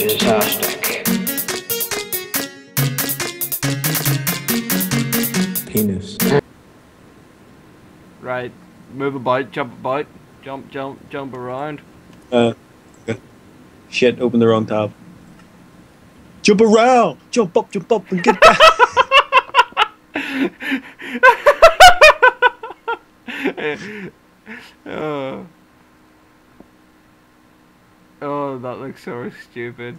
is hashtag. Penis. Right. Move a about, jump a about, jump, jump, jump around. Uh, okay. Shit, open the wrong tab. Jump around! Jump up, jump up, and get back! oh. Oh, that looks so stupid.